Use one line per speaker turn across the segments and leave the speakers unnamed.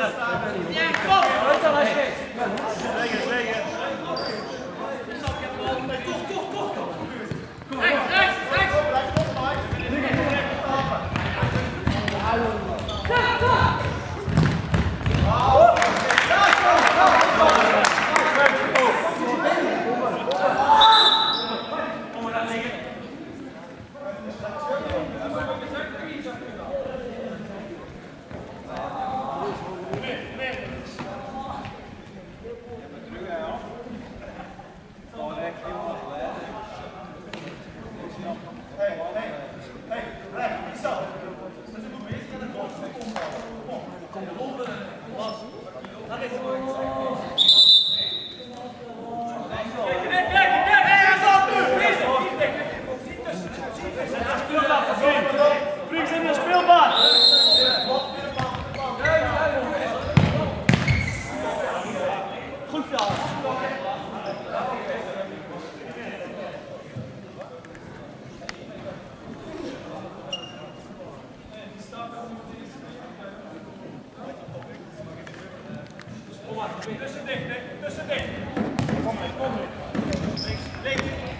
Yeah, go! Yeah. Tussen dicht, hè? Tussen dicht. Kom maar, kom Links, links.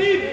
Felipe!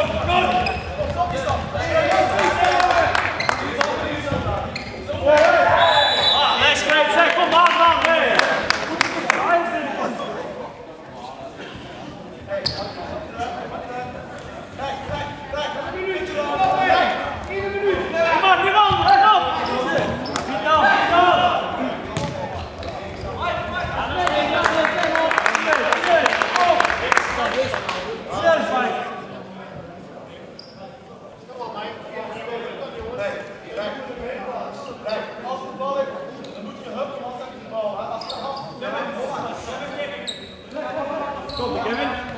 Go, go. Stop, Kevin.